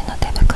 私の手袋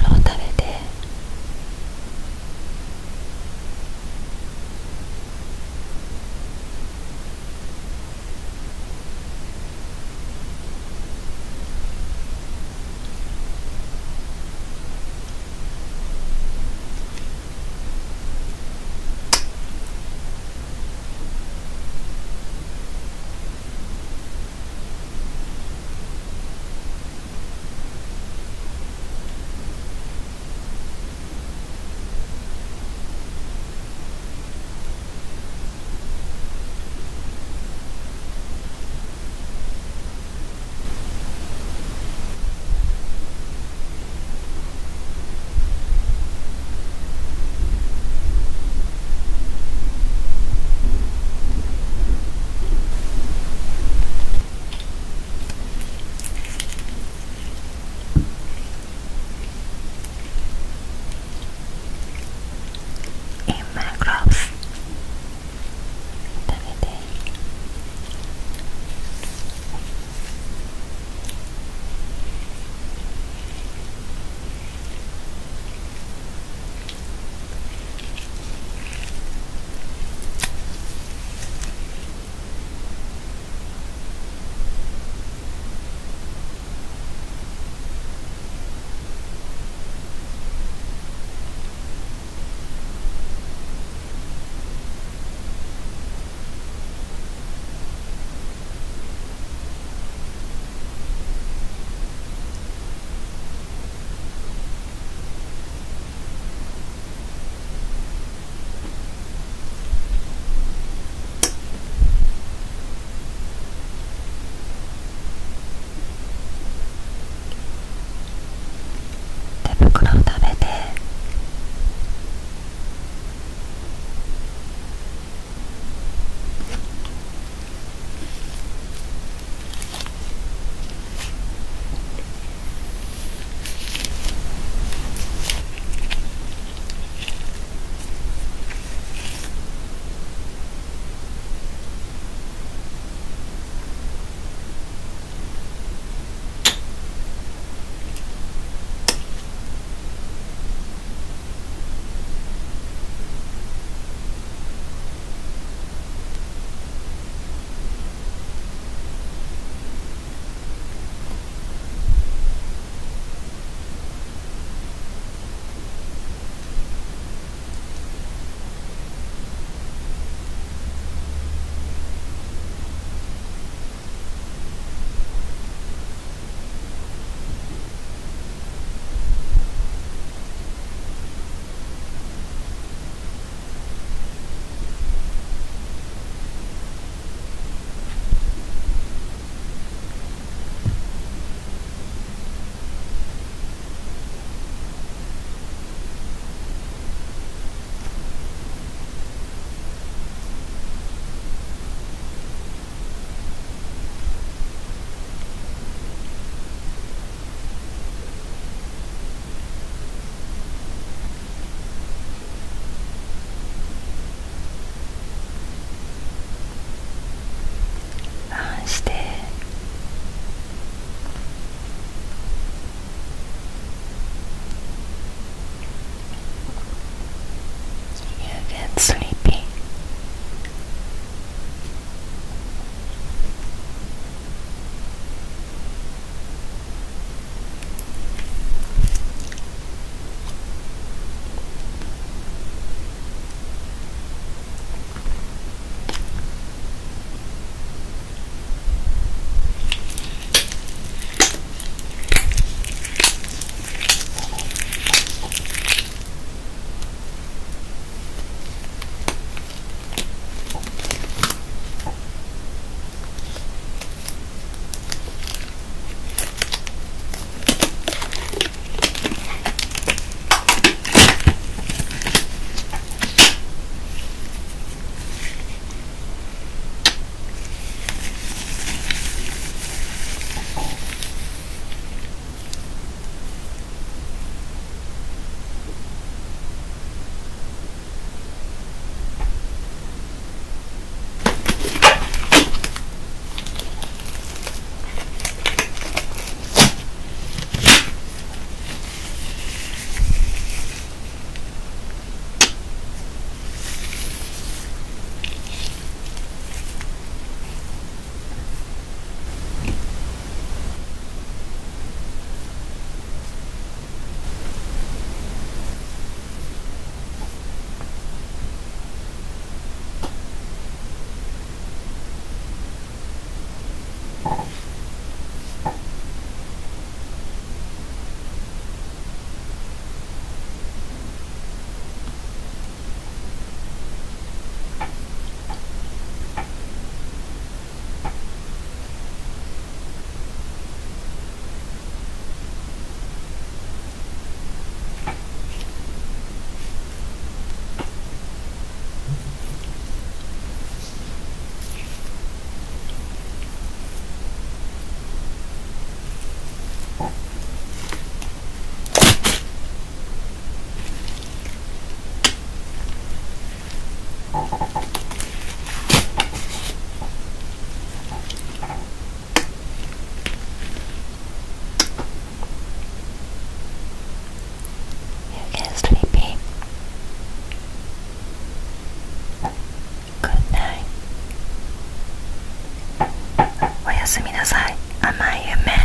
すみなさい。甘い夢。